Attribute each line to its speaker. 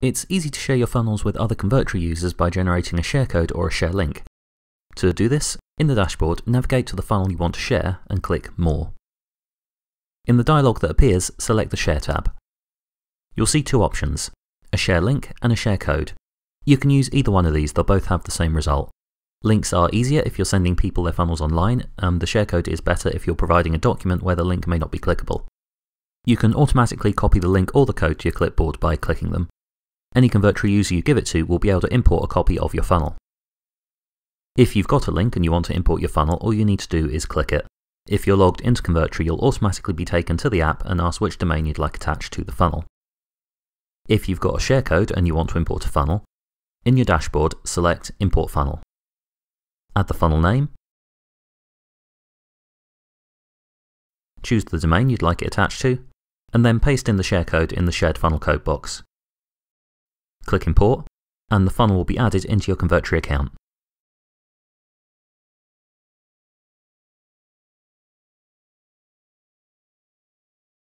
Speaker 1: It's easy to share your funnels with other Convertri users by generating a share code or a share link. To do this, in the dashboard, navigate to the funnel you want to share and click More. In the dialog that appears, select the Share tab. You'll see two options, a share link and a share code. You can use either one of these, they'll both have the same result. Links are easier if you're sending people their funnels online, and the share code is better if you're providing a document where the link may not be clickable. You can automatically copy the link or the code to your clipboard by clicking them. Any Convertri user you give it to will be able to import a copy of your funnel. If you've got a link and you want to import your funnel, all you need to do is click it. If you're logged into Convertri, you'll automatically be taken to the app and asked which domain you'd like attached to the funnel. If you've got a share code and you want to import a funnel, in your dashboard, select Import Funnel. Add the funnel name, choose the domain you'd like it attached to, and then paste in the share code in the shared funnel code box. Click Import, and the funnel will be added into your Convertri account.